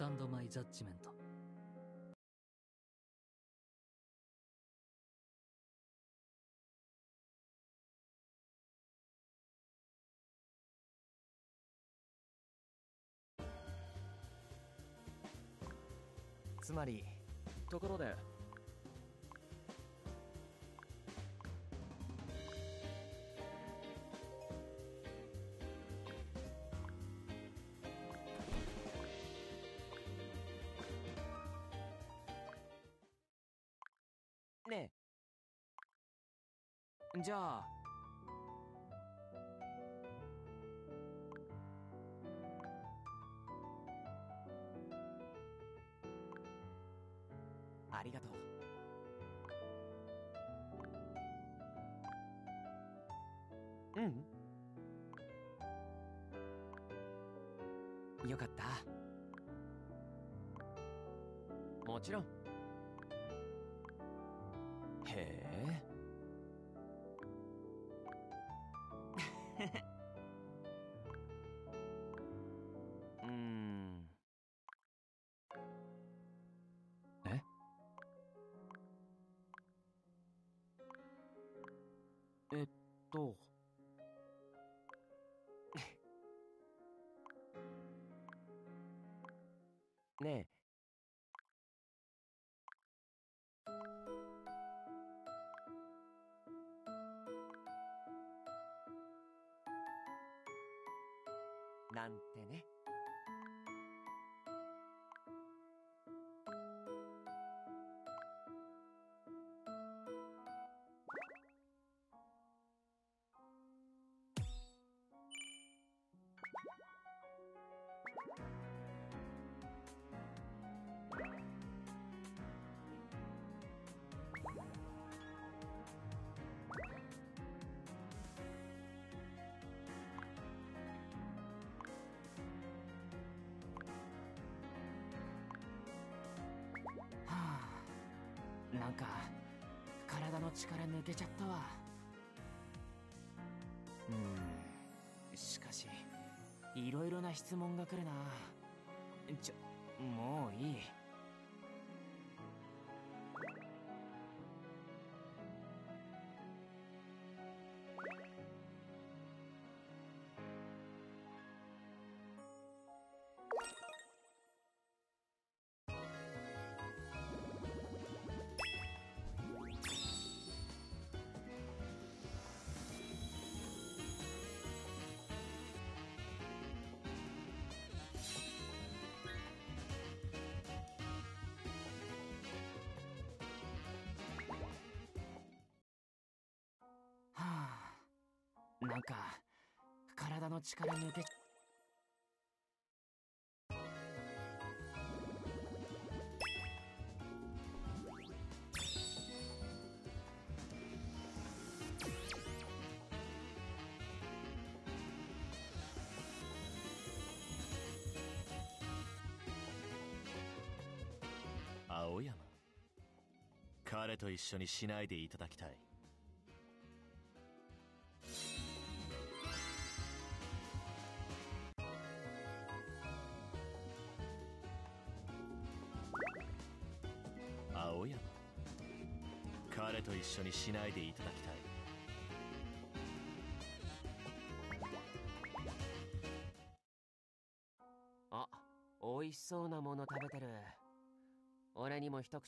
タンドマイジャッジメント。つまりところでじゃあ。ありがとう。うん。よかった。もちろん。へえ。えっと。ねえ。なんてね。んか体の力抜けちゃったわ。うん。しかしいろいろな質問が来るな。ちょもういい。なんか体の力抜け。青山彼と一緒にしないでいただきたい。彼と一緒にしないでいただきたい。あ美味しそうなもの食べてる。俺にも一口。